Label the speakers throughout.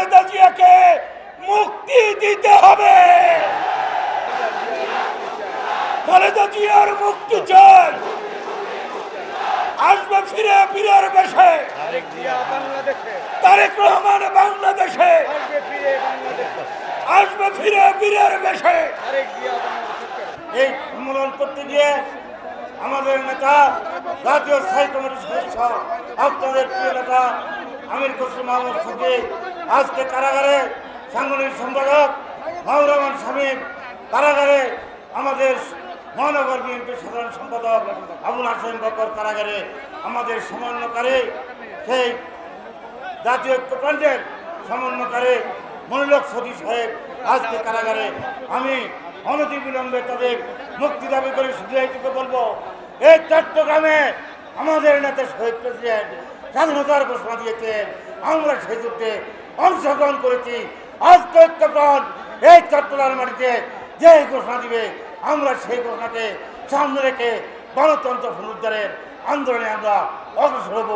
Speaker 1: খালেদা জিয়াকে মুক্তি দিতে হবে। খালেদা জিয়ার মুক্তি চাই। আসবে ফিরে ফিরের বেশে। তারেক রহমান বাংলাদেশে। আসবে ফিরে ফিরের বেশে।
Speaker 2: এই উন্মূলন করতে গিয়ে আমাদের নেতা জাতীয় স্থায়ী কমিটির সদস্য আপনাদের প্রিয় নেতা আমির খসরু মাহমুদ ফকি আজকে কারাগারে সাংগঠনিক সম্পাদক মাহুর রহমান শামীম কারাগারে আমাদের মহানগর বিএনপির সাধারণ সম্পাদক আবুল হাসেন বকর কারাগারে আমাদের সমন্বয়কারী সেই জাতীয় ঐক্যফ্রন্টের সমন্বয়কারী মনিলক সতী সাহেব আজকে কারাগারে আমি অনতি বিলম্বে তাদের মুক্তি দাবি করে শুধু এইটুকু বলব, এই চট্টগ্রামে আমাদের নেতা শহীদ প্রেসিডেন্ট স্বাধীনতার ঘোষণা দিয়েছেন, আমরা সেই যুদ্ধে অংশগ্রহণ করেছি। আজকে ঐক্যফ্রন্ট এই চট্টগ্রাম মাটিতে যে ঘোষণা দিবে, আমরা সেই ঘোষণাকে সামনে রেখে গণতন্ত্র পুনরুদ্ধারের আন্দোলনে আমরা অগ্রসর হব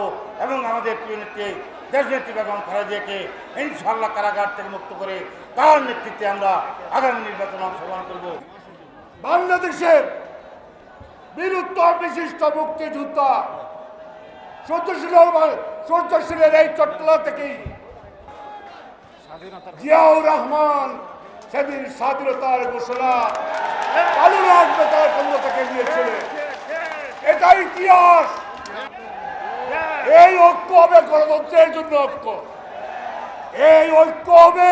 Speaker 2: এবং আমাদের প্রিয় নেত্রী, দেশনেত্রী বেগম খালেদিয়াকে ইনশাল্লাহ কারাগার থেকে মুক্ত করে তার নেতৃত্বে আমরা আগামী নির্বাচনে অংশগ্রহণ করব।
Speaker 1: বাংলাদেশের বীরত্ব বিশিষ্ট মুক্তিযোদ্ধা, সত্যশীল সত্যশীলের এই চট্টলা থেকেই জিয়াউর রহমান সেদিন স্বাধীনতার ঘোষণা চালু রাখবে তার জন্য থেকে দিয়েছিলেন। এটা ইতিহাস। এই ঐক্য হবে গণতন্ত্রের জন্য ঐক্য। এই ঐক্য হবে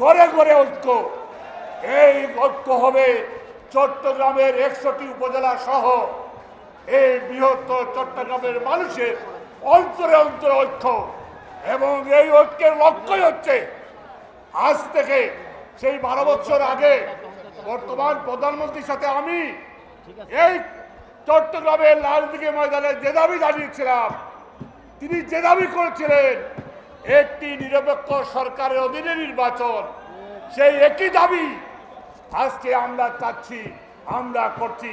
Speaker 1: ঘরে ঘরে ঐক্য। এই ঐক্য হবে চট্টগ্রামের একশোটি উপজেলা সহ এই বৃহত্তর চট্টগ্রামের মানুষের অন্তরে অন্তরে ঐক্য। এবং এই ঐক্যের লক্ষ্যই হচ্ছে আজ থেকে সেই বারো বছর আগে বর্তমান প্রধানমন্ত্রীর সাথে আমি এই চট্টগ্রামের লালদিঘি ময়দানে যে দাবি জানিয়েছিলাম, তিনি যে দাবি করেছিলেন, একটি নিরপেক্ষ সরকারের অধীনে নির্বাচন, সেই একই দাবি আজকে আমরা চাচ্ছি, আমরা করছি।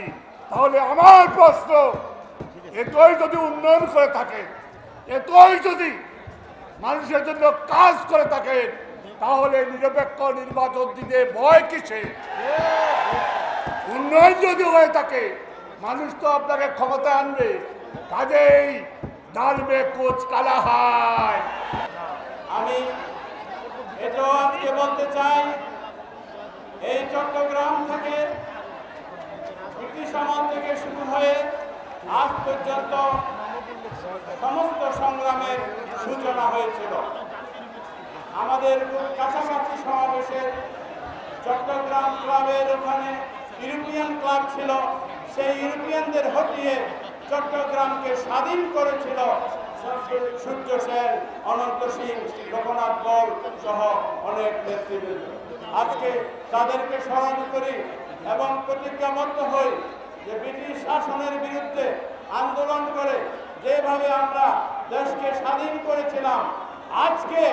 Speaker 1: তাহলে আমার প্রশ্ন, এতই যদি উন্নয়ন করে থাকে, এতই যদি মানুষের জন্য কাজ করে থাকেন তাহলে নিরপেক্ষ নির্বাচন দিতে ভয় কিসে? উন্নয়ন যদি হয়ে থাকে, মানুষ তো আপনাকে ক্ষমতা আনবে। কাজেই ডালবে কোচ কালা হয়
Speaker 3: আমি আজকে বলতে চাই, এই চট্টগ্রাম থেকে ব্রিটিশ আমল থেকে শুরু হয়ে আজ পর্যন্ত সমস্ত সংগ্রামের সূচনা হয়েছিল। আমাদের কাছাকাছি সমাবেশের চট্টগ্রাম ক্লাবের ওখানে ইউরোপিয়ান ক্লাব ছিল। সেই ইউরোপিয়ানদের হটিয়ে চট্টগ্রামকে স্বাধীন করেছিল সূর্য সেন, অনন্ত সিং লোকনাথ বল সহ অনেক নেতৃবৃন্দ। আজকে তাদেরকে স্মরণ করি এবং প্রতিজ্ঞাবদ্ধ হই যে ব্রিটিশ শাসনের বিরুদ্ধে আন্দোলন করে যেভাবে আমরা দেশকে স্বাধীন করেছিলাম, আজকে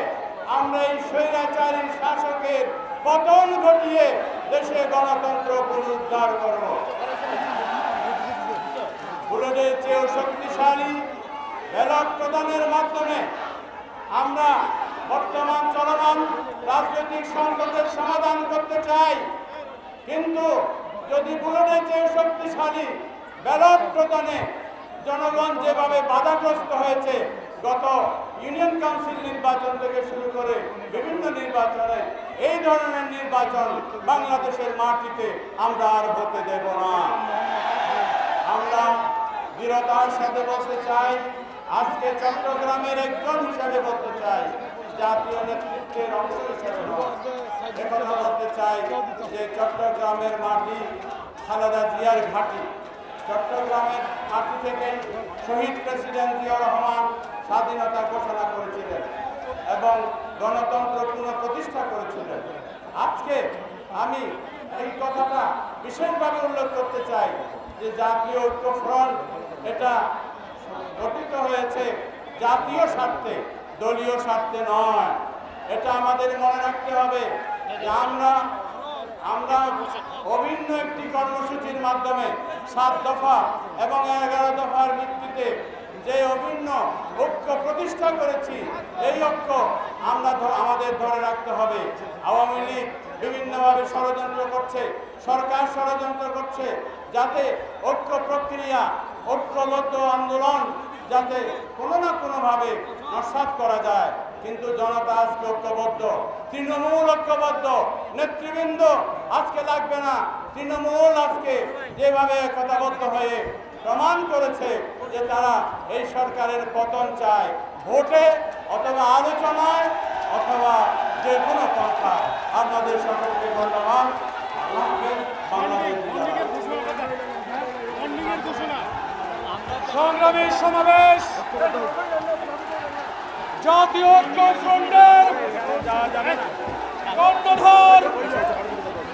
Speaker 3: আমরা এই স্বৈরাচারী শাসকের পতন ঘটিয়ে দেশে গণতন্ত্র পুনরুদ্ধার করব। বুলেটের চেয়েও শক্তিশালী ব্যালট প্রদানের মাধ্যমে আমরা বর্তমান চলমান রাজনৈতিক সংকটের সমাধান করতে চাই। কিন্তু যদি বুলেটের চেয়ে শক্তিশালী ব্যালট প্রদানে জনগণ যেভাবে বাধাগ্রস্ত হয়েছে, গত ইউনিয়ন কাউন্সিল নির্বাচন থেকে শুরু করে বিভিন্ন নির্বাচনে এই ধরনের নির্বাচন বাংলাদেশের মাটিতে আমরা আর হতে দেব না আমরা দৃঢ়তার সাথে বলতে চাই, আজকে চট্টগ্রামের একজন হিসাবে বলতে চাই, জাতীয় নেতৃত্বের অংশ হিসাবে। একথা বলতে চাই যে চট্টগ্রামের মাটি খালেদা জিয়ার ঘাঁটি চট্টগ্রামের মাটি থেকে শহীদ প্রেসিডেন্ট জিয়া রহমান স্বাধীনতা ঘোষণা করেছিলেন এবং গণতন্ত্র পুনঃপ্রতিষ্ঠা করেছিলেন। আজকে আমি এই কথাটা বিশেষভাবে উল্লেখ করতে চাই যে জাতীয় ঐক্য ফ্রন্ট এটা গঠিত হয়েছে জাতীয় স্বার্থে, দলীয় স্বার্থে নয়। এটা আমাদের মনে রাখতে হবে যে আমরা আমরা অভিন্ন একটি কর্মসূচির মাধ্যমে সাত দফা এবং এগারো দফার ভিত্তিতে যে অভিন্ন ঐক্য প্রতিষ্ঠা করেছি, এই ঐক্য আমরা আমাদের ধরে রাখতে হবে। আওয়ামী লীগ বিভিন্নভাবে ষড়যন্ত্র করছে, সরকার ষড়যন্ত্র করছে, যাতে ঐক্য প্রক্রিয়া, ঐক্যবদ্ধ আন্দোলন যাতে কোনো না কোনোভাবে নস্বাত করা যায়। কিন্তু জনতা আজকে ঐক্যবদ্ধ, তৃণমূল ঐক্যবদ্ধ, নেতৃবৃন্দ আজকে লাগবে না। তৃণমূল আজকে যেভাবে একতাবদ্ধ হয়ে প্রমাণ করেছে যে তারা এই সরকারের পতন চায়, ভোটে অথবা আলোচনায় অথবা যে কোনো পন্থা আপনাদের সকলকে ধন্যবাদ। আল্লাহ হাফেজ, বাংলাদেশ জিন্দাবাদ।
Speaker 1: সংগ্রামী সমাবেশ। জাতীয় ঐক্য ফ্রন্টের কর্ণধর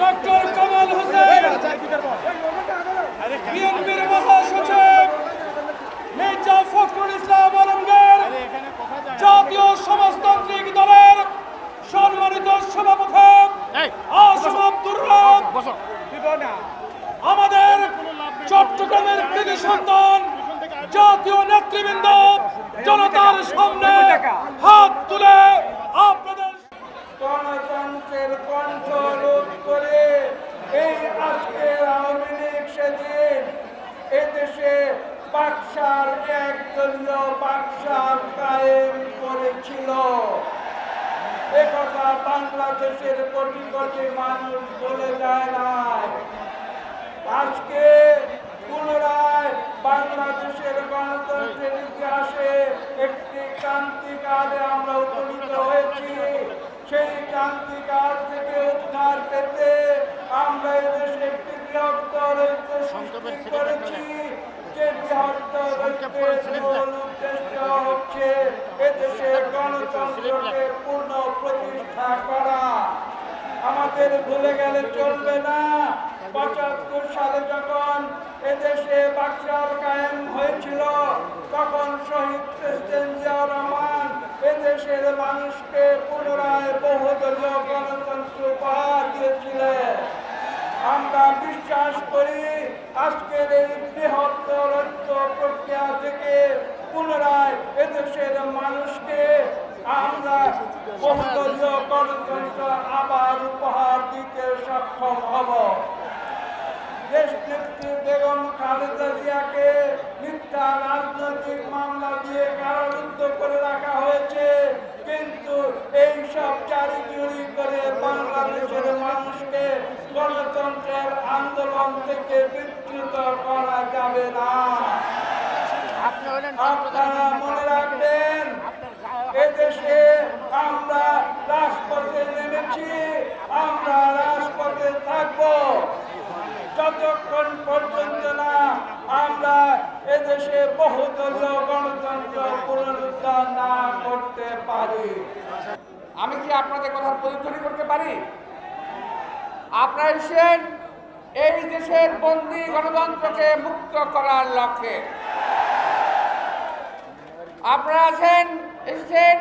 Speaker 1: ডক্টর কামাল হোসেন বিএনপির মহাসচিব মির্জা ফখরুল ইসলাম আলমগীর জাতীয় সমাজতান্ত্রিক দলের সম্মানিত সভাপতি আসম আব্দুর আমাদের চট্টগ্রামের কৃতি সন্তান জাতীয় নেতৃবৃন্দ, জনতার সামনে হাত তুলে আপনাদের
Speaker 4: গণতন্ত্রের কণ্ঠ রোধ করে এই আজকের আওয়ামী লীগ সেদিন এদেশে বাকশাল, একদলীয় বাকশাল কায়েম করেছিল। একথা বাংলাদেশের কোটি কোটি মানুষ বলে যায় না আজকে পুনরায় বাংলাদেশের গণতন্ত্রের ইতিহাসে একটি ক্রান্তিকালে আমরা উপনীত হয়েছি। সেই ক্রান্তিকাল থেকে উদ্ধার পেতে আমরা এদেশে একটি বৃহত্তর সৃষ্টি করেছি। যে বৃহত্তর উদ্দেশ্য হচ্ছে এদেশে গণতন্ত্রকে পূর্ণ প্রতিষ্ঠা করা। আমাদের ভুলে গেলে চলবে না। পঁচাত্তর সালে যখন এদেশে বাকশাল কায়েম হয়েছিল, তখন শহীদ প্রেসিডেন্ট জিয়াউর রহমান এদেশের মানুষকে পুনরায় বহুদলীয় গণতন্ত্র উপহার দিয়েছিলেন। আমরা বিশ্বাস করি আজকের এই বৃহত্তর প্রক্রিয়া থেকে পুনরায় এদেশের মানুষকে আমরা বহুদলীয় গণতন্ত্র আবার উপহার দিতে সক্ষম হব। দেশ নেত্রী বেগম খালেদা জিয়াকে মিথ্যা রাজনৈতিক মামলা দিয়ে কারারুদ্ধ করে রাখা হয়েছে। কিন্তু এই সব চারিচুরি করে বাংলাদেশের মানুষকে গণতন্ত্রের আন্দোলন থেকে বিচ্যুত করা যাবে না। আপনারা মনে রাখবেন, এদেশে আমরা রাজপথে নেমেছি, আমরা রাজপথে থাকব। যতক্ষণ পর্যন্ত না আমরা এদেশে বহুদলীয় গণতন্ত্র পুনরুদ্ধার না করতে পারি।
Speaker 5: আমি কি আপনাদের কথার প্রতিধ্বনি করতে পারি? আপনারা এসেছেন এই দেশের বন্দি গণতন্ত্রকে মুক্ত করার লক্ষ্যে। আপনারা আছেন, এসেছেন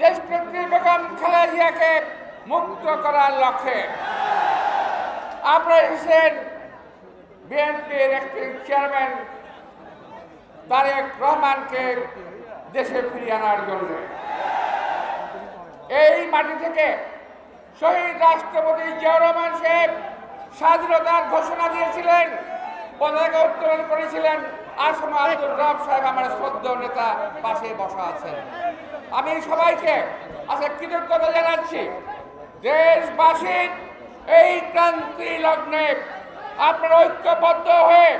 Speaker 5: দেশপ্রেত্রী বেগম খালেদা জিয়াকে মুক্ত করার লক্ষ্যে। আপনারা এসেছেন বিএনপির একটি চেয়ারম্যান তারেক রহমানকে দেশে ফিরিয়ে আনার জন্য। এই মাটি থেকে শহীদ রাষ্ট্রপতি জিয়াউর রহমান সাহেব স্বাধীনতার ঘোষণা দিয়েছিলেন, পতাকা উত্তোলন করেছিলেন আসম আব্দুল রব সাহেব আমার শ্রদ্ধ নেতা পাশে বসা আছেন। আমি সবাইকে আচ্ছা কৃতজ্ঞতা জানাচ্ছি। দেশবাসীর এই ক্রান্তি লগ্নে আপনারা ঐক্যবদ্ধ হয়ে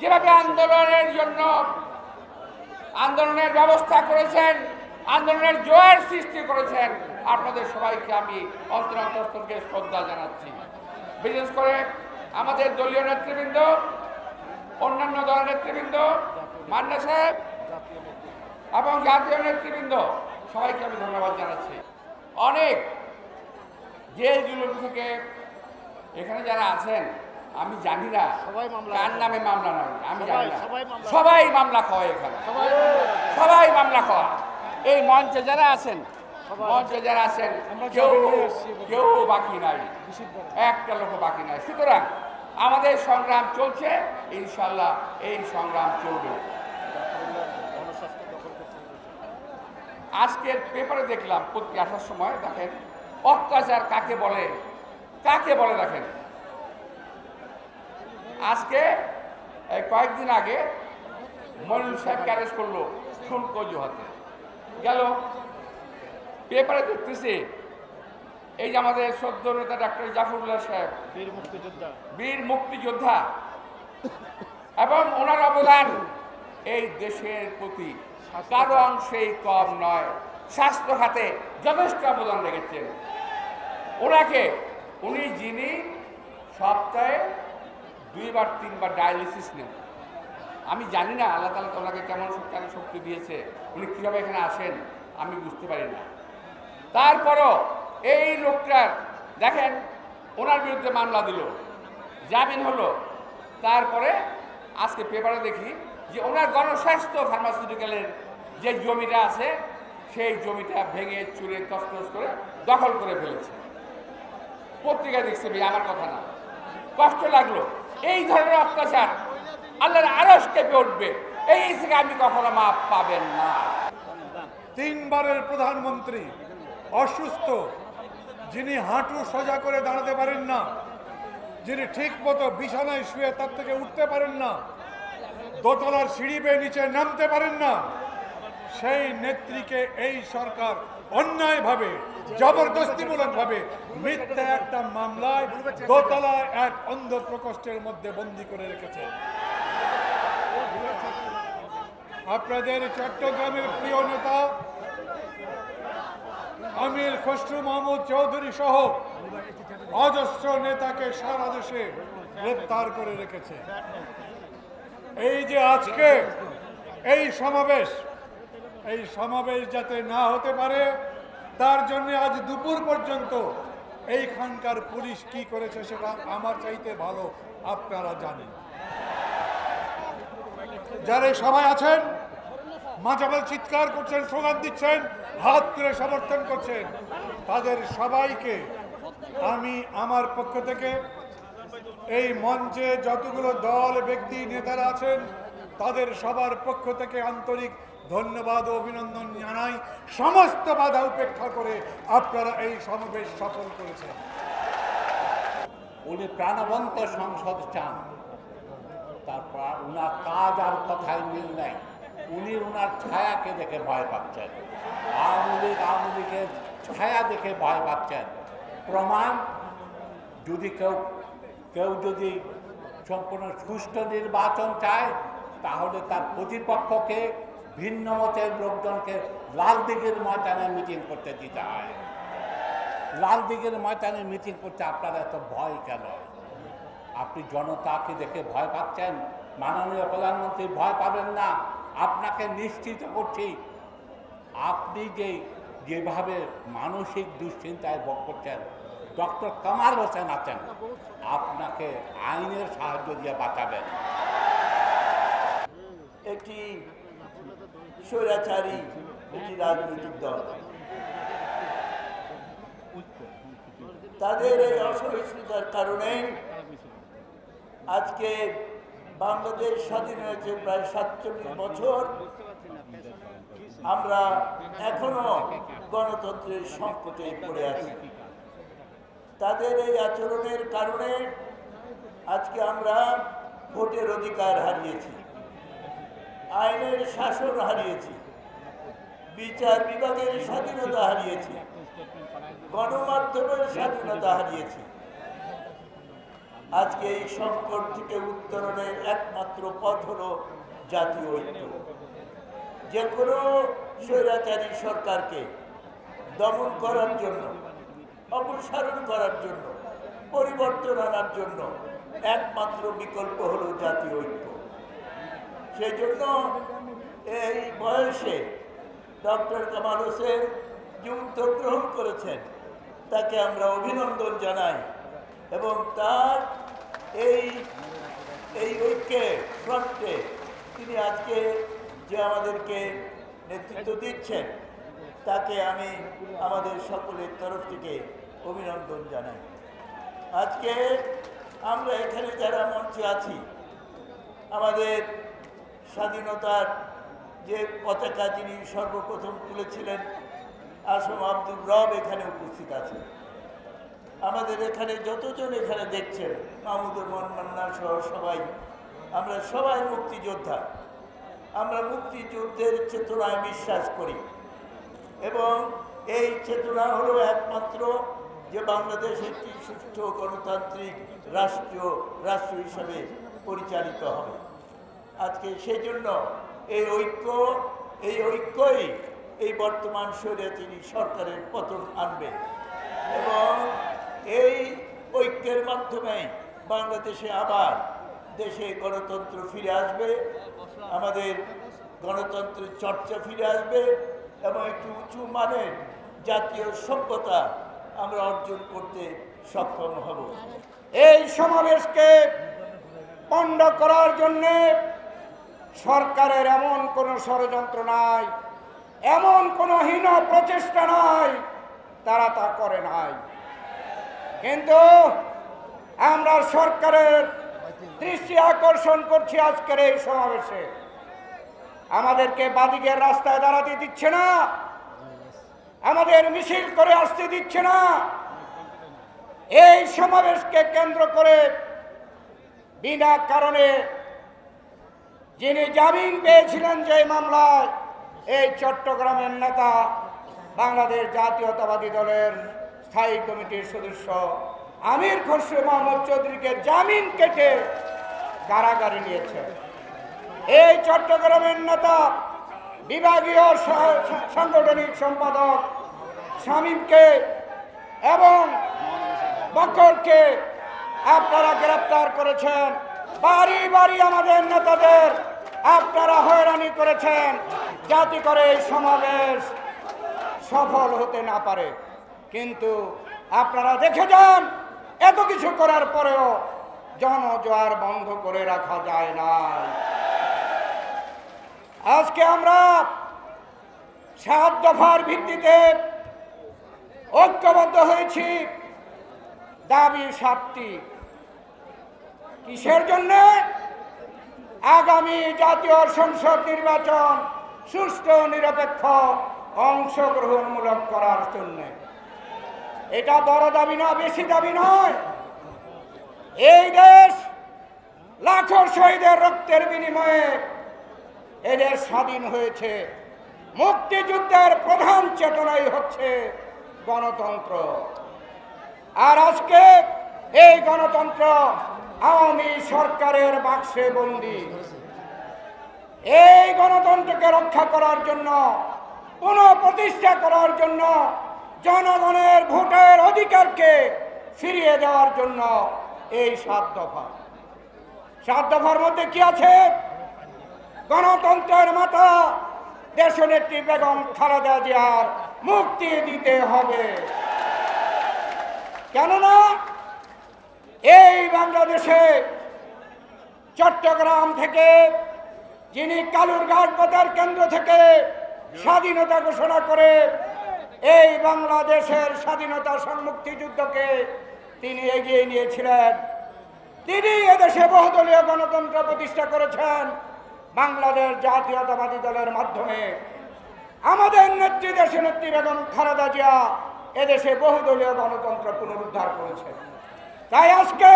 Speaker 5: যেভাবে আন্দোলনের জন্য আন্দোলনের ব্যবস্থা করেছেন, আন্দোলনের জোয়ার সৃষ্টি করেছেন, আপনাদের সবাইকে আমি অন্তর শ্রদ্ধা জানাচ্ছি। বিশেষ করে আমাদের দলীয় নেতৃবৃন্দ, অন্যান্য দলের নেতৃবৃন্দ, মান্না সাহেব এবং জাতীয় নেতৃবৃন্দ, সবাইকে আমি ধন্যবাদ জানাচ্ছি। অনেক জেল জুলুম থেকে এখানে যারা আছেন আমি জানি না। সবাই কার নামে মামলা নয় আমি জানি না। সবাই মামলা খাওয়া এখানে। সবাই মামলা খাওয়া এই মঞ্চে যারা আছেন মঞ্চে যারা আছেন কেউ কেউ বাকি নাই। একটা লোক বাকি নাই। সুতরাং আমাদের সংগ্রাম চলছে ইনশাল্লাহ এই সংগ্রাম চলবে। আজকের পেপারে দেখলাম পত্রিকা আসার সময় দেখেন অত্যাচার কাকে বলে? কাকে বলে দেখেন? আজকে এই কয়েকদিন আগে মনির সাহেব ক্যারেজ করল শুল্ক অজুহাতে গেল পেপারে দেখতেছে এই যে আমাদের সদ্য নেতা ডাক্তার জাফরুল্লাহ সাহেব
Speaker 6: বীর মুক্তিযোদ্ধা।
Speaker 5: বীর মুক্তিযোদ্ধা এবং ওনার অবদান এই দেশের প্রতি। কারও অংশেই কম নয় স্বাস্থ্য খাতে যথেষ্ট অবদান রেখেছেন। ওনাকে উনি যিনি সপ্তাহে দুইবার, তিনবার ডায়ালিসিস নেন। আমি জানি না আল্লাহ তালা ওনাকে কেমন কেন শক্তি দিয়েছে। উনি কীভাবে এখানে আসেন, আমি বুঝতে পারি না। তারপরও এই লোকটার দেখেন, ওনার বিরুদ্ধে মামলা দিল। জামিন হলো। তারপরে আজকে পেপারে দেখি যে ওনার গণস্বাস্থ্য ফার্মাসিউটিক্যালের যে জমিটা আছে, সেই জমিটা ভেঙে, চুরে তসতস করে দখল করে ফেলেছে। পত্রিকা দেখছে ভাই, আমার কথা না। কষ্ট লাগল। এই ধরনের অত্যাচার আল্লাহর আরস কেঁপে উঠবে। এই থেকে আপনি কখনো মাপ পাবেন না।
Speaker 7: তিনবারের প্রধানমন্ত্রী অসুস্থ, যিনি হাঁটু সোজা করে দাঁড়াতে পারেন না, যিনি ঠিক মতো বিছানায় শুয়ে তার থেকে উঠতে পারেন না, দোতলার সিঁড়ি বেয়ে নিচে নামতে পারেন না, সেই নেত্রীকে এই সরকার অন্যায়ভাবে জবরদস্তিমূলকভাবে মিথ্যা একটা মামলায় দোতলায় এক অন্ধ প্রকোষ্ঠের মধ্যে বন্দি করে রেখেছে। আপনাদের চট্টগ্রামের প্রিয় নেতা আমির খসরু মাহমুদ চৌধুরী সহ অজস্র নেতাকে সারা দেশে গ্রেপ্তার করে রেখেছে। এই যে আজকে এই সমাবেশ এই সমাবেশ যাতে না হতে পারে তার জন্য আজ দুপুর পর্যন্ত এইখানকার পুলিশ কি করেছে সেটা আমার চাইতে ভালো আপনারা জানেন। যারা সবাই আছেন মাঝাবেল চিৎকার করছেন, স্লোগান দিচ্ছেন, হাত তুলে সমর্থন করছেন, তাদের সবাইকে আমি আমার পক্ষ থেকে এই মঞ্চে যতগুলো দল, ব্যক্তি, নেতারা আছেন, তাদের সবার পক্ষ থেকে আন্তরিক ধন্যবাদ ও অভিনন্দন জানাই সমস্ত বাধা উপেক্ষা করে আপনারা এই সমাবেশ সফল করেছেন।
Speaker 8: উনি প্রাণবন্ত সংসদ চান। তারপর উনার কাজ আর কথায় মিল নাই। উনি উনার ছায়াকে দেখে ভয় পাচ্ছেন। আওয়ামী লীগ আওয়ামী লীগের ছায়া দেখে ভয় পাচ্ছেন। প্রমাণ, যদি কেউ কেউ যদি সম্পূর্ণ সুষ্ঠু নির্বাচন চায়, তাহলে তার প্রতিপক্ষকে ভিন্ন মতের লোকজনকে লাল দিঘির ময়দানে মিটিং করতে দিতে হয়। লাল দিঘির ময়দানে মিটিং করতে আপনারা এত ভয় কেন? আপনি জনতাকে দেখে ভয় পাচ্ছেন। মাননীয় প্রধানমন্ত্রী ভয় পাবেন না। আপনাকে নিশ্চিত করছি, আপনি যে যেভাবে মানসিক দুশ্চিন্তায় ভোগ করছেন, ডক্টর কামাল হোসেন আছেন, আপনাকে আইনের সাহায্য দিয়ে বাঁচাবেন।
Speaker 9: একটি স্বৈরাচারী একটি রাজনৈতিক দল। তাদের এই অসহিষ্ণুতার কারণে আজকে বাংলাদেশ স্বাধীন হয়েছে প্রায় সাতচল্লিশ বছর। আমরা এখনও গণতন্ত্রের সংকটে পড়ে আছি। তাদের এই আচরণের কারণে আজকে আমরা ভোটের অধিকার হারিয়েছি। আইনের শাসন হারিয়েছি। বিচার বিভাগের স্বাধীনতা হারিয়েছি। গণমাধ্যমের স্বাধীনতা হারিয়েছি। আজকে এই সংকট থেকে উত্তরণের একমাত্র পথ হল জাতীয় ঐক্য। যে কোনো স্বৈরাচারী সরকারকে দমন করার জন্য, অপসারণ করার জন্য, পরিবর্তন আনার জন্য একমাত্র বিকল্প হলো জাতীয় ঐক্য। সেই জন্য এই বয়সে ডক্টর কামাল হোসেন যে উদ্যোগ গ্রহণ করেছেন। তাকে আমরা অভিনন্দন জানাই এবং তার এই এই ঐক্যে, ফ্রন্টে তিনি আজকে যে আমাদেরকে নেতৃত্ব দিচ্ছেন, তাকে আমি আমাদের সকলের তরফ থেকে অভিনন্দন জানাই। আজকে আমরা এখানে যারা মঞ্চে আছি, আমাদের স্বাধীনতার যে পতাকা যিনি সর্বপ্রথম তুলেছিলেন, আসম আব্দুল রব এখানে উপস্থিত আছে আমাদের এখানে যতজন এখানে দেখছেন, মাহমুদুর মান্না সহ সবাই, আমরা সবাই মুক্তিযোদ্ধা। আমরা মুক্তিযুদ্ধের চেতনায় বিশ্বাস করি। এবং এই চেতনা হলো একমাত্র যে বাংলাদেশ একটি সুষ্ঠু গণতান্ত্রিক রাষ্ট্রীয় রাষ্ট্র হিসাবে পরিচালিত হবে। আজকে সেই জন্য এই ঐক্য, এই ঐক্যই এই বর্তমান শরীরে তিনি সরকারের পতন আনবে। এবং এই ঐক্যের মাধ্যমে বাংলাদেশে আবার দেশে গণতন্ত্র ফিরে আসবে, আমাদের গণতন্ত্রের চর্চা ফিরে আসবে এবং একটু উঁচু মানের জাতীয় সভ্যতা আমরা অর্জন করতে সক্ষম হব।
Speaker 10: এই সমাবেশকে পণ্ড করার জন্যে সরকারের এমন কোনো ষড়যন্ত্র নাই, এমন কোনো হীন প্রচেষ্টা নাই, তারা তা করে নাই। কিন্তু আমরা সরকারের দৃষ্টি আকর্ষণ করছি আজকের এই সমাবেশে। আমাদেরকে বাদিকের রাস্তায় দাঁড়াতে দিচ্ছে না, আমাদের মিছিল করে আসতে দিচ্ছে না। এই সমাবেশকে কেন্দ্র করে বিনা কারণে যিনি জামিন পেয়েছিলেন যে মামলায়, এই চট্টগ্রামের নেতা বাংলাদেশ জাতীয়তাবাদী দলের স্থায়ী কমিটির সদস্য আমির খসরু মোহাম্মদ চৌধুরীকে জামিন কেটে কারাগারে নিয়েছে। এই চট্টগ্রামের নেতা বিভাগীয় সাংগঠনিক সম্পাদক শামীমকে এবং বকরকে আপনারা গ্রেপ্তার করেছেন। বাড়ি বাড়ি আমাদের নেতাদের। আপনারা হয়রানি করেছেন। যাতে করে এই সমাবেশ সফল হতে না পারে। কিন্তু আপনারা দেখে যান, এত কিছু করার পরেও জনজোয়ার বন্ধ করে রাখা যায় না। আজকে আমরা সাত দফার ভিত্তিতে ঐক্যবদ্ধ হয়েছি। দাবি সাতটি। কিসের জন্য? আগামী জাতীয় সংসদ নির্বাচন সুষ্ঠু, নিরপেক্ষ, অংশগ্রহণমূলক করার জন্য। এটা বড় দাবি না, বেশি দাবি নয়। এই দেশ লাখো শহীদের রক্তের বিনিময়ে এদের স্বাধীন হয়েছে। মুক্তিযুদ্ধের প্রধান চেতনাই হচ্ছে গণতন্ত্র। আর আজকে এই গণতন্ত্র আওয়ামী সরকারের বাক্সে বন্দী। এই গণতন্ত্রকে রক্ষা করার জন্য পুনঃ প্রতিষ্ঠা করার জন্য, জনগণের ভোটের অধিকারকে ফিরিয়ে দেওয়ার জন্য এই সাত দফা। সাত দফার মধ্যে কি আছে? গণতন্ত্রের মাথা দেশ দেশনেত্রী বেগম খালেদা জিয়ার মুক্তি দিতে হবে। কেননা এই বাংলাদেশে চট্টগ্রাম থেকে যিনি কালুরঘাট বাজার কেন্দ্র থেকে স্বাধীনতা ঘোষণা করে এই বাংলাদেশের স্বাধীনতা সংমুক্তি যুদ্ধকে তিনি এগিয়ে নিয়েছিলেন। তিনি এদেশে বহুদলীয় গণতন্ত্র প্রতিষ্ঠা করেছেন বাংলাদেশ জাতীয়তাবাদী দলের মাধ্যমে। আমাদের নেত্রী দেশে নেত্রী বেগম খালেদা জিয়া এদেশে বহুদলীয় গণতন্ত্র পুনরুদ্ধার করেছে তাই আজকে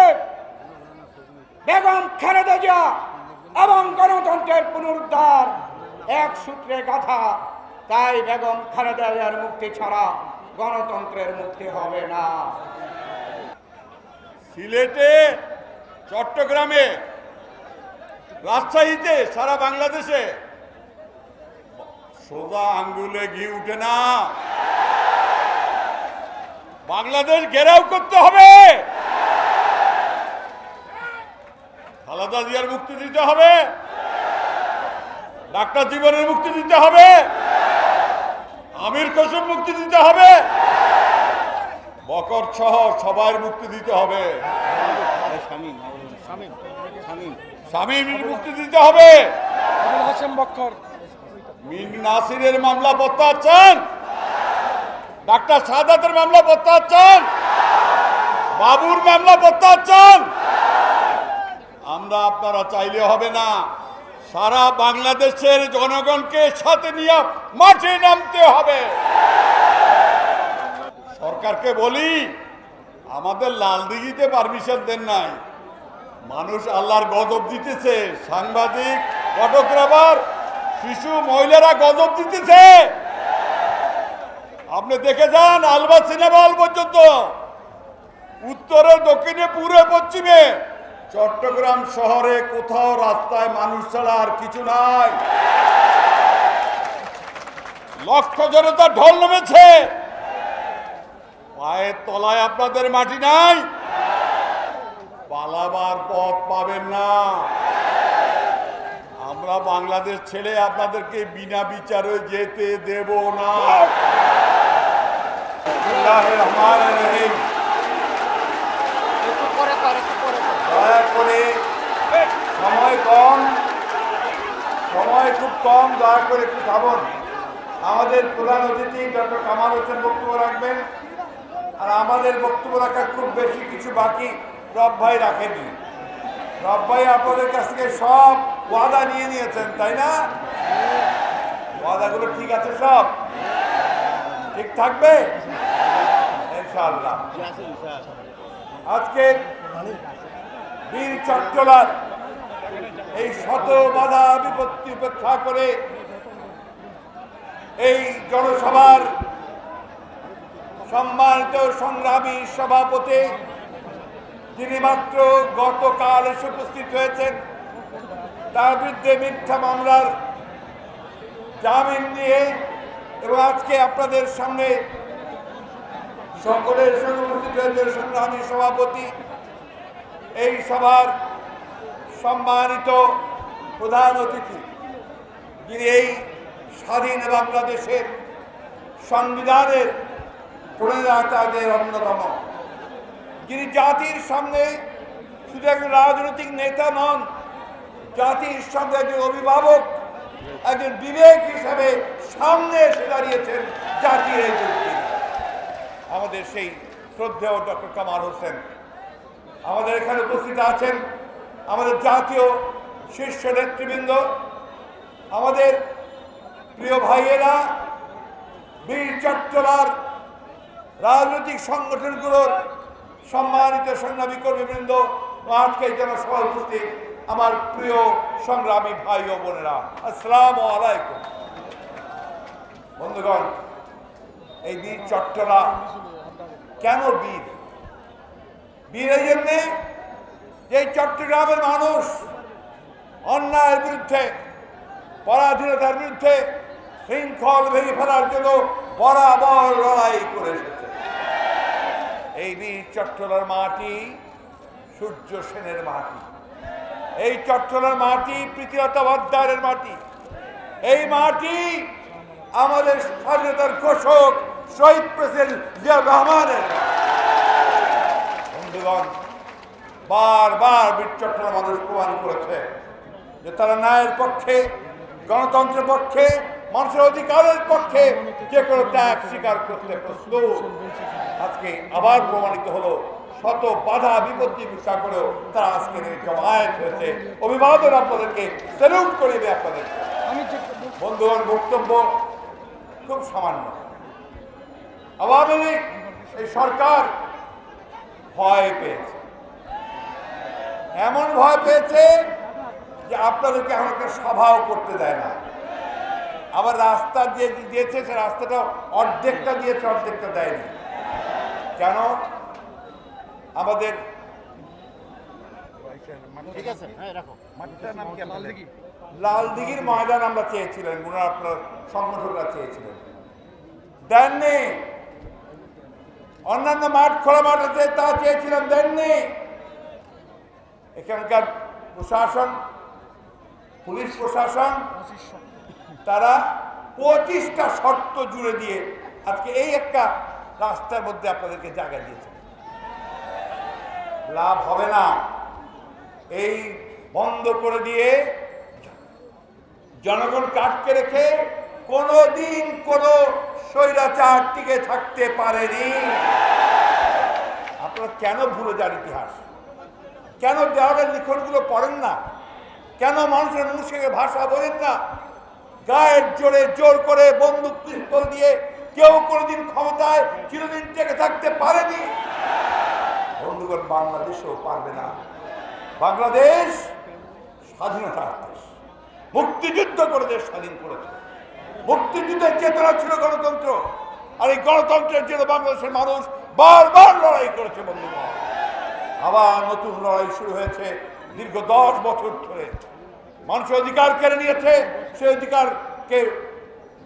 Speaker 10: বেগম খালেদা জিয়া এবং গণতন্ত্রের পুনরুদ্ধার এক সূত্রে গাথা তাই বেগম খালেদা জিয়ার মুক্তি ছাড়া গণতন্ত্রের মুক্তি হবে না।
Speaker 11: সিলেটে,
Speaker 12: চট্টগ্রামে, রাজশাহীতে, সারা বাংলাদেশে। সোজা আঙ্গুলে ঘি উঠে না। বাংলাদেশ ঘেরাও করতে হবে। খালাদা জিয়ার মুক্তি দিতে হবে। ডাক্তার জীবনের মুক্তি দিতে হবে। আমির কসুম মুক্তি দিতে হবে। বকর সহ সবার মুক্তি দিতে হবে। স্বামীর মুক্তি দিতে হবে।
Speaker 1: হাসেম বক্কর।
Speaker 12: মিন নাসিরের মামলা প্রত্যাহার ডাক্তার সাদাতের মামলা প্রত্যাহার বাবুর মামলা প্রত্যাহার চান। আমরা আপনারা চাইলে হবে না। সারা বাংলাদেশের জনগণকে সাথে নিয়ে মাঠে নামতে হবে। সরকারকে বলি, আমাদের লাল দিঘিতে পারমিশন দেন নাই। মানুষ আল্লাহর গজব দিতেছে। সাংবাদিক ফটোগ্রাফার শিশু, মহিলারা গজব দিতেছে। আপনি দেখে যান, আলবা সিনেমা হল পর্যন্ত। উত্তরে, দক্ষিণে, পূর্বে, পশ্চিমে। চট্টগ্রাম শহরে কোথাও রাস্তায় মানুষ ছাড়া আর কিছু নাই। লক্ষ জনতা ঢল নেমেছে। পায়ের তলায় আপনাদের মাটি নাই। পালাবার পথ পাবেন না। আমরা বাংলাদেশ ছেড়ে আপনাদেরকে বিনা বিচারে যেতে দেব না। বিসমিল্লাহির রহিম। দয়া করে সময় কম, সময় খুব কম, দয়া করে একটু থাকুন আমাদের প্রধান অতিথি ডক্টর কামাল হোসেন বক্তব্য রাখবেন। আর আমাদের বক্তব্য রাখার খুব বেশি কিছু বাকি রব ভাই রাখেনি। রব ভাই আপনাদের কাছ থেকে সব ওয়াদা নিয়ে নিয়েছেন, তাই না? ওয়াদাগুলো ঠিক আছে সব? ঠিক থাকবে? ইনশাআল্লাহ। আজকে বীর চট্টলার এই শত বাধা বিপত্তি উপেক্ষা করে এই জনসভার সম্মানিত সংগ্রামী সভাপতি, যিনি মাত্র গতকাল এসে উপস্থিত হয়েছেন, তার বিরুদ্ধে মিথ্যা মামলার জামিন নিয়ে এবং আজকে আপনাদের সামনে সকলের সঙ্গে উপস্থিত হয়েছে সংগ্রামী সভাপতি এই সভার সম্মানিত প্রধান অতিথি, যিনি এই স্বাধীন বাংলাদেশের সংবিধানের প্রণেতাদের অন্যতম, যিনি জাতির সামনে শুধু একজন রাজনৈতিক নেতা নন, জাতির সঙ্গে একজন অভিভাবক, একজন বিবেক হিসাবে সামনে এসে দাঁড়িয়েছেন জাতির আমাদের সেই শ্রদ্ধেয় ডক্টর কামাল হোসেন আমাদের এখানে উপস্থিত আছেন আমাদের জাতীয় শীর্ষ নেতৃবৃন্দ, আমাদের প্রিয় ভাইয়েরা, বীর চট্টলার রাজনৈতিক সংগঠনগুলোর সম্মানিত সংগ্রামী কর্মীবৃন্দ আজকে এই জনসভায় উপস্থিত আমার প্রিয় সংগ্রামী ভাই ও বোনেরা। আসসালাম আলাইকুম। বন্ধুগণ, এই বীর চট্টলা কেন বীর? বীর এই জন্যে যে চট্টগ্রামের মানুষ অন্যায়ের বিরুদ্ধে, পরাধীনতার বিরুদ্ধে শৃঙ্খল ভেঙে ফেলার জন্য বরাবর লড়াই করে এসেছে। এই বীর চট্টলার মাটি সূর্য সেনের মাটি। এই চট্টলার মাটি প্রীতিলতা বদ্দারের মাটি। এই মাটি আমাদের স্বাধীনতার ঘোষক শহীদ প্রেসিডেন্ট জিয়া রহমানের। বন্ধুগণ বারবার বীর চট্টলার মানুষ প্রমাণ করেছে যে তারা ন্যায়ের পক্ষে গণতন্ত্রের পক্ষে মানুষের অধিকারের পক্ষে যে কোনো ত্যাগ স্বীকার করতে প্রস্তুত। আজকে আবার প্রমাণিত হলো শত বাধা বিপত্তি বিচার করেও তারা আজকে জমায়েত হয়েছে। অভিবাদন আপনাদেরকে সেলুট করিবে আপনাদেরকে
Speaker 1: আমি যে
Speaker 12: বন্ধুগণ বক্তব্য খুব সামান্য। আওয়ামী লীগ এই সরকার ভয় পেয়েছে। এমন ভয় পেয়েছে যে আপনাদেরকে একটা সভাও করতে দেয় না। আবার রাস্তা যে দিয়েছে সে রাস্তাটা অর্ধেকটা দিয়েছে অর্ধেকটা দেয়নি। কেন? আমাদের
Speaker 2: ঠিক আছে হ্যাঁ
Speaker 12: লাল দিঘির ময়দান আমরা চেয়েছিলেন ওনারা আপনার সংগঠকরা চেয়েছিলেন। দেননি। অন্যান্য মাঠ, খোলা মাঠ আছে, তা চেয়েছিলেন দেননি। এখানকার প্রশাসন, পুলিশ প্রশাসন, তারা পঁচিশটা শর্ত জুড়ে দিয়ে আজকে এই একটা রাস্তার মধ্যে আপনাদেরকে জায়গা দিয়েছে। লাভ হবে না। এই বন্ধ করে দিয়ে জনগণ কাটকে রেখে কোনোদিন কোনো স্বৈরাচার টিকে থাকতে পারেনি। আপনারা কেন ভুলে যান ইতিহাস? কেন দেওয়ালের লিখনগুলো পড়েন না? কেন মানুষের মুখে ভাষা বলেন না? গায়ের জোরে জোর করে বন্দুক পিস্তল দিয়ে কেউ কোনোদিন ক্ষমতায় চিরদিন টেকে থাকতে পারেনি। বন্ধুগণ, বাংলাদেশেও পারবে না। বাংলাদেশ স্বাধীনতার দেশ। মুক্তিযুদ্ধ করে দেশ স্বাধীন করেছে। মুক্তিযুদ্ধের চেতনা ছিল গণতন্ত্র। আর এই গণতন্ত্রের জন্য বাংলাদেশের মানুষ বারবার লড়াই করেছে বন্ধুগণ আবার নতুন লড়াই শুরু হয়েছে দীর্ঘ দশ বছর ধরে। মানুষের অধিকার কেড়ে নিয়েছে, সেই অধিকারকে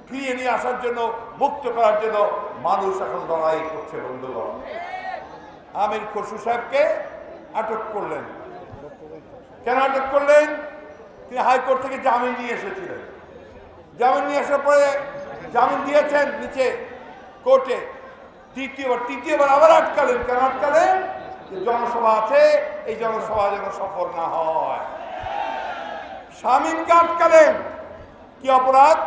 Speaker 12: ফিরিয়ে নিয়ে আসার জন্য, মুক্ত করার জন্য মানুষ এখন লড়াই করছে বন্ধুগণ আমির খসরু সাহেবকে আটক করলেন। কেন আটক করলেন? তিনি হাইকোর্ট থেকে জামিন নিয়ে এসেছিলেন। জামিন নিয়ে আসার পরে জামিন দিয়েছেন নিচে কোর্টে। তৃতীয়বার তৃতীয়বার আবার আটকালেন। কেন আটকালেন? যে জনসভা আছে, এই জনসভা যেন সফল না হয়। স্বামীনকে আটকালেন। কি অপরাধ?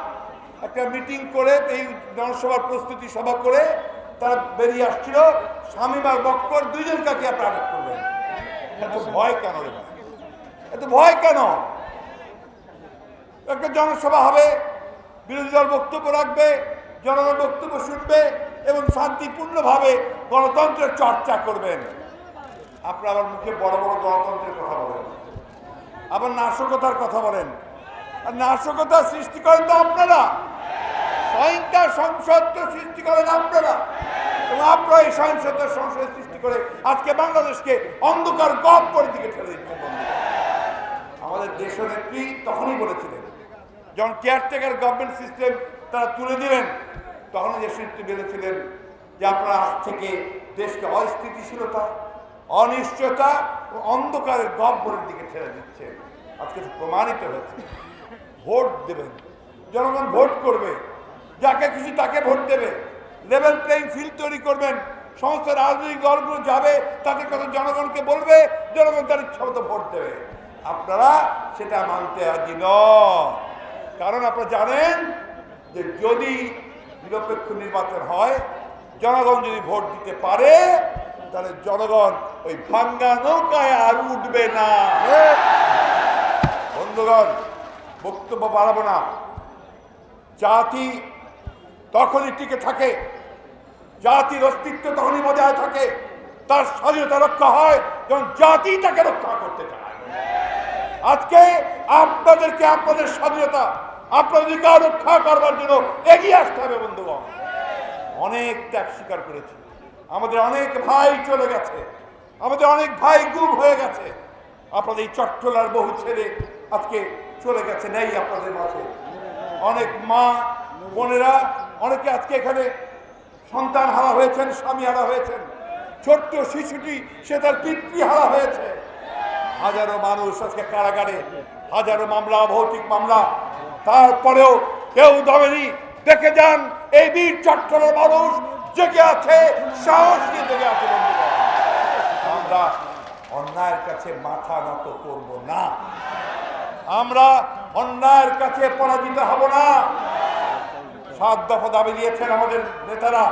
Speaker 12: একটা মিটিং করে এই জনসভার প্রস্তুতি সভা করে তারা বেরিয়ে আসছিল। স্বামী আর বক্কর দুইজন কাকে আপনি আটক করলেন এত ভয় কেন? এত ভয় কেন? একটা জনসভা হবে বিরোধী দল বক্তব্য রাখবে, জনগণ বক্তব্য শুনবে এবং শান্তিপূর্ণভাবে গণতন্ত্রের চর্চা করবেন। আপনারা আবার মুখে বড় বড় গণতন্ত্রের কথা বলেন। আবার নাশকতার কথা বলেন। আর নাশকতা সৃষ্টি করেন তো আপনারা। সহিংসা সংসদ তো সৃষ্টি করেন আপনারা। এবং আপনারা এই সহিংসতা সংসদ সৃষ্টি করে আজকে বাংলাদেশকে অন্ধকার গপ করে দিকে ঠেলে দিচ্ছেন। আমাদের দেশনেত্রী তখনই বলেছিলেন যখন কেয়ারটেকার গভর্নমেন্ট সিস্টেম তারা তুলে দিলেন তখন যে দেশনেত্রী বলেছিলেন যে আপনারা আজ থেকে দেশকে অস্থিতিশীলতা, অনিশ্চয়তা ও অন্ধকারের গহ্বরের দিকে ঠেলে দিচ্ছে আজকে প্রমাণিত হয়েছে। ভোট দেবেন। জনগণ ভোট করবে। যাকে খুশি তাকে ভোট দেবে। লেভেল প্লেইং ফিল্ড তৈরি করবেন। সমস্ত রাজনৈতিক দলগুলো যাবে, তাদের কথা জনগণকে বলবে, জনগণ তার ইচ্ছা মতো ভোট দেবে। আপনারা সেটা মানতে রাজি নন। কারণ আপনারা জানেন যে যদি নিরপেক্ষ নির্বাচন হয়, জনগণ যদি ভোট দিতে পারে, তাহলে জনগণ ওই ভাঙ্গা নৌকায় আর উঠবে না। বন্ধুগণ, বক্তব্য বাড়াবো না। জাতি তখনই টিকে থাকে, জাতির অস্তিত্ব তখনই বজায় থাকে, তার স্বাধীনতা রক্ষা হয়, যখন জাতি তাকে রক্ষা করতে চায়। আজকে আপনাদেরকে আপনাদের স্বাধীনতা আপনার অধিকার রক্ষা করবার জন্য এগিয়ে আসতে হবে, বন্ধুগণ। অনেক ত্যাগ স্বীকার করেছি। আমাদের অনেক ভাই চলে গেছে। আমাদের অনেক ভাই গুম হয়ে গেছে। আপনাদের এই চট্টলার বহু ছেলে আজকে চলে গেছে, নেই আপনাদের মাঝে। অনেক মা, বোনেরা, অনেকে আজকে এখানে সন্তান হারা হয়েছেন, স্বামী হারা হয়েছেন। ছোট্ট শিশুটি, সে তার পিতৃ হারা হয়েছে। হাজারো মানুষ আজকে কারাগারে, হাজারো মামলা, ভৌতিক মামলা। তারপরেও কেউ দমেনি দেখে যান, এই বীর চট্টলের মানুষ জেগে আছে, সাহস নিয়ে জেগে আছে আমরা অন্যায়ের কাছে মাথা নত করব না। আমরা অন্যায়ের কাছে পরাজিত হব না। সাত দফা দাবি দিয়েছেন আমাদের নেতারা।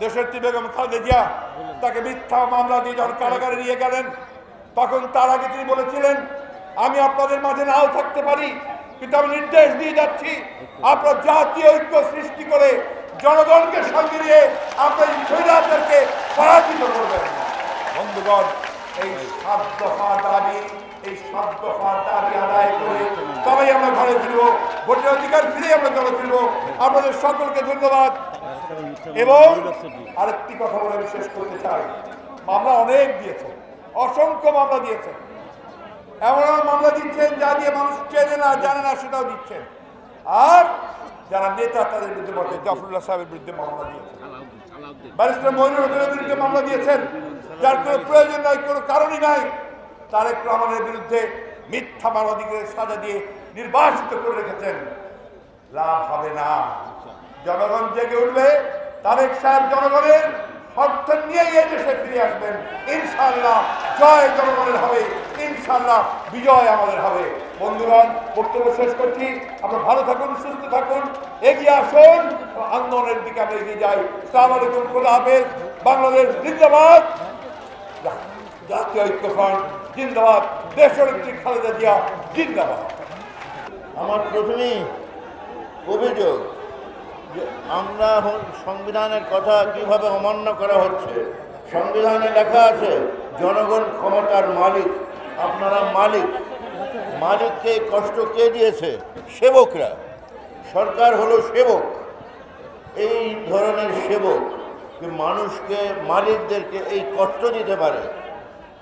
Speaker 12: দেশের বেগম খালেদা জিয়া তাকে মিথ্যা মামলা দিয়ে যখন কারাগারে নিয়ে গেলেন তখন তার আগে তিনি বলেছিলেন, আমি আপনাদের মাঝে নাও থাকতে পারি, কিন্তু আমি নির্দেশ দিয়ে যাচ্ছি, আপনার জাতীয় ঐক্য সৃষ্টি করে জনগণকে সঙ্গে নিয়ে আপনার স্বৈরাচারকে পরাজিত করবেন। বন্ধুগণ, এই সাত দফা দাবি, এই সাত দফা দাবি আদায় করে তবেই আমরা ঘরে ফিরবো, ভোটের অধিকার ফিরে আমরা ঘরে ফিরবো। আপনাদের সকলকে ধন্যবাদ। এবং আরেকটি কথা বলে আমি শেষ করতে চাই। মামলা অনেক দিয়েছে। অসংখ্য মামলা দিয়েছেন। এমন মামলা দিচ্ছেন যা দিয়ে মানুষ চেনে না, জানে না, সেটাও দিচ্ছেন। আর যারা নেতা, তাদের বিরুদ্ধে বলছে জাফরুল্লাহ সাহেবের বিরুদ্ধে মামলা দিয়েছেন। ব্যারিস্টার মহিনুর হোসেনের বিরুদ্ধে মামলা দিয়েছেন। যার কোনো প্রয়োজন নাই, কোনো কারণই নাই, তারেক রহমানের বিরুদ্ধে মিথ্যা মানবাধিকারের সাজা দিয়ে নির্বাসিত করে রেখেছেন। লাভ হবে না। জনগণ জেগে উঠবে। তারেক সাহেব জনগণের সমর্থন নিয়ে এই দেশে ফিরে আসবেন। ইনশাল্লাহ জয় জনগণের হবে। ইনশাল্লাহ বিজয় আমাদের হবে। বন্ধুগণ বক্তব্য শেষ করছি। আমরা ভালো থাকুন, সুস্থ থাকুন, এগিয়ে আসুন। আন্দোলনের দিকে আমরা এগিয়ে যাই। সালাম আলাইকুম খোলা হাফেজ। বাংলাদেশ জিন্দাবাদ। জাতীয় ঐক্যফ্রন্ট জিন্দাবাদ। দেশনেত্রী খালেদা জিয়া, জিন্দাবাদ।
Speaker 13: আমার প্রথমেই অভিযোগ আমরা সংবিধানের কথা কীভাবে অমান্য করা হচ্ছে? সংবিধানে লেখা আছে, জনগণ ক্ষমতার মালিক, আপনারা মালিক। মালিককে কষ্ট কে দিয়েছে? সেবকরা। সরকার হলো সেবক। এই ধরনের সেবক মানুষকে, মালিকদেরকে এই কষ্ট দিতে পারে।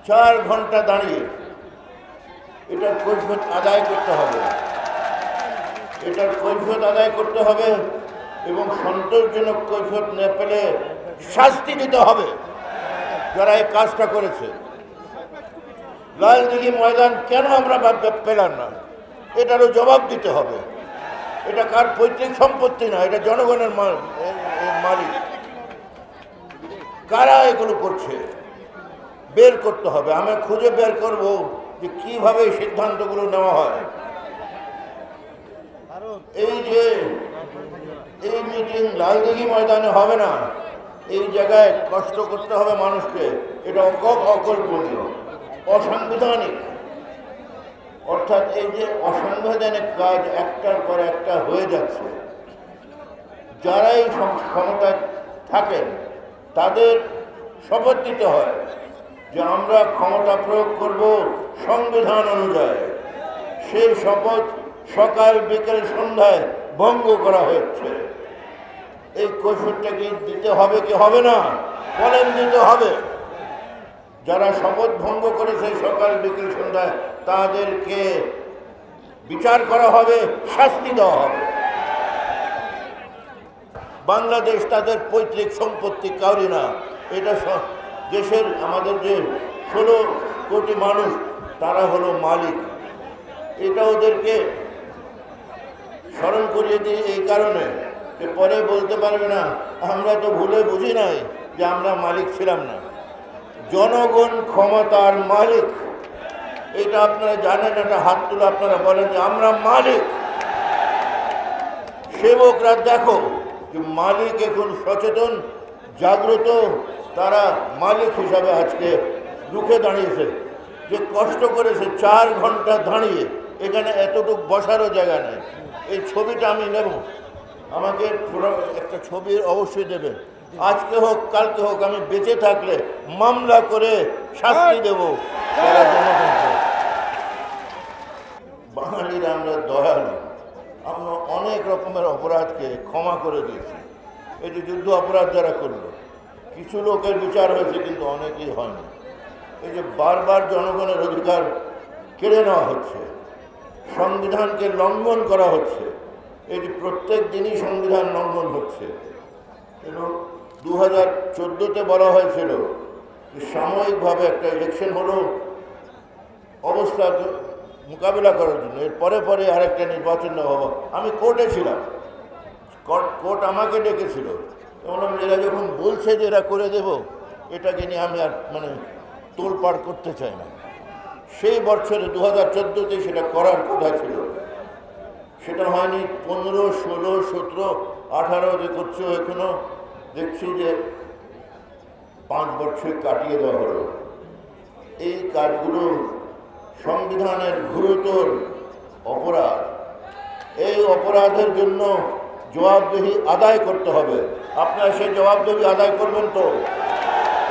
Speaker 13: চার ঘণ্টা দাঁড়িয়ে এটার কৈফত আদায় করতে হবে। এটার কৈফত আদায় করতে হবে এবং সন্তোষজনক কৈফত না পেলে শাস্তি দিতে হবে। যারা এই কাজটা করেছে। লালদিঘি ময়দান কেন আমরা পেলাম না? এটারও জবাব দিতে হবে। এটা কার পৈতৃক সম্পত্তি না? এটা জনগণের মালিক। কারা এগুলো করছে? বের করতে হবে। আমি খুঁজে বের করব যে কীভাবে সিদ্ধান্তগুলো নেওয়া হয়। এই যে এই মিটিং লালদিঘি ময়দানে হবে না। এই জায়গায় কষ্ট করতে হবে মানুষকে। এটা অক- অকল্পনীয়, অসাংবিধানিক। অর্থাৎ এই যে অসাংবিধানিক কাজ একটার পর একটা হয়ে যাচ্ছে, যারাই ক্ষমতায় থাকেন, তাদের শপথ দিতে হয় যে আমরা ক্ষমতা প্রয়োগ করব সংবিধান অনুযায়ী। সেই শপথ সকাল বিকেল সন্ধ্যায় ভঙ্গ করা হচ্ছে এই কৈফতটা কি দিতে হবে কি হবে না? বলেন দিতে হবে। যারা শপথ ভঙ্গ করেছে সকাল বিকেল সন্ধ্যায়, তাদেরকে বিচার করা হবে, শাস্তি দেওয়া হবে। বাংলাদেশ তাদের পৈতৃক সম্পত্তি, কাউরি না। এটা দেশের আমাদের যে ষোলো কোটি মানুষ, তারা হলো মালিক। এটা ওদেরকে স্মরণ করিয়ে দিই এই কারণে যে পরে বলতে পারবে না, আমরা তো ভুলে বুঝি নাই যে আমরা মালিক ছিলাম না। জনগণ ক্ষমতার মালিক। এটা আপনারা জানেন, একটা হাত তুলে আপনারা বলেন যে আমরা মালিক। সেবকরা দেখো যে মালিক এখন সচেতন, জাগ্রত, তারা মালিক হিসাবে আজকে রুখে দাঁড়িয়েছে। যে কষ্ট করেছে চার ঘণ্টা দাঁড়িয়ে এখানে এতটুকু বসারও জায়গা নেই। এই ছবিটা আমি নেব। আমাকে একটা ছবি অবশ্যই দেবে। আজকে হোক, কালকে হোক, আমি বেঁচে থাকলে মামলা করে শাস্তি দেব। জনগণকে। বাঙালিরা আমরা দয়ালু। আমরা অনেক রকমের অপরাধকে ক্ষমা করে দিয়েছি। এই যে যুদ্ধ অপরাধ যারা করল। কিছু লোকের বিচার হয়েছে, কিন্তু অনেকেই হয়নি। এই যে বারবার জনগণের অধিকার কেড়ে নেওয়া হচ্ছে সংবিধানকে লঙ্ঘন করা হচ্ছে। যে প্রত্যেক দিনই সংবিধান লঙ্ঘন হচ্ছে। এবং দু হাজার চোদ্দোতে বলা হয়েছিল সাময়িকভাবে একটা ইলেকশন হলো অবস্থা মোকাবিলা করার জন্য। এর পরে পরে আরেকটা নির্বাচন হব। আমি কোর্টে ছিলাম। কোর্ট কোর্ট আমাকে ডেকেছিল। বললাম, এরা যখন বলছে যে এরা করে দেব, এটাকে নিয়ে আমি আর মানে তোলপাড় করতে চাই না। সেই বছরে দু হাজার চোদ্দোতে সেটা করার কথা ছিল। সেটা হয়নি। পনেরো, ষোলো, সতেরো, আঠারো যে করছ এখনও, দেখছি যে পাঁচ বছর কাটিয়ে দেওয়া হলো। এই কাজগুলো সংবিধানের গুরুতর অপরাধ। এই অপরাধের জন্য জবাবদিহি আদায় করতে হবে। আপনারা সেই জবাবদিহি আদায় করবেন তো?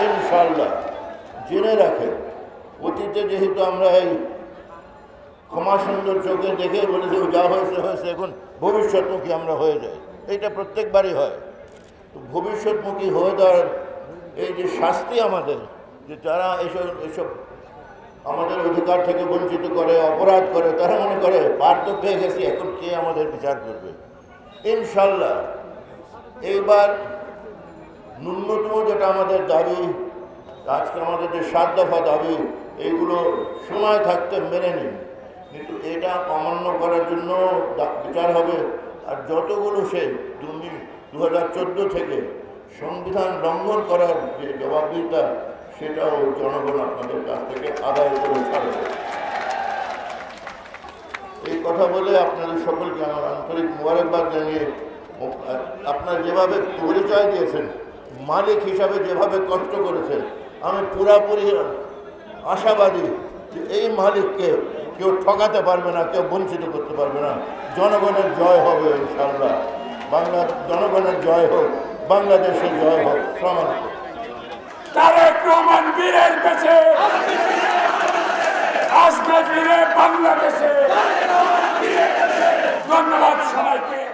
Speaker 13: ইনশাল্লাহ জেনে রাখেন। অতীতে যেহেতু আমরা এই ক্ষমা সুন্দর চোখে দেখে বলেছি, যা হয়েছে হয়েছে, এখন ভবিষ্যৎমুখী আমরা হয়ে যাই। এইটা প্রত্যেকবারই হয়। তো ভবিষ্যৎমুখী হয়ে যাওয়ার এই যে শাস্তি আমাদের, যে যারা এসব এসব আমাদের অধিকার থেকে বঞ্চিত করে, অপরাধ করে, তারা মনে করে, পার তো পেয়ে গেছি, এখন কে আমাদের বিচার করবে? ইনশাল্লাহ এইবার ন্যূনতম যেটা আমাদের দাবি, আজকে আমাদের যে সাত দফা দাবি এইগুলো সময় থাকতে মেনে নিন। কিন্তু এটা অমান্য করার জন্য বিচার হবে। আর যতগুলো সে দু হাজার থেকে সংবিধান লঙ্ঘন করার যে জবাবদিহিতা, সেটাও জনগণ আপনাদের কাছ থেকে আদায় করে ছাড়বে। এই কথা বলে আপনাদের সকলকে আমার আন্তরিক মোবারকবাদ জানিয়ে আপনার যেভাবে পরিচয় দিয়েছেন, মালিক হিসাবে যেভাবে কষ্ট করেছেন, আমি পুরাপুরি আশাবাদী যে এই মালিককে কেউ ঠকাতে পারবে না, কেউ বঞ্চিত করতে পারবে না। জনগণের জয় হবে ইনশাল্লাহ বাংলা, জনগণের জয় হোক, বাংলাদেশের জয় হোক।
Speaker 12: প্রমাণ আসবে বাংলাদেশে। ধন্যবাদ সবাইকে।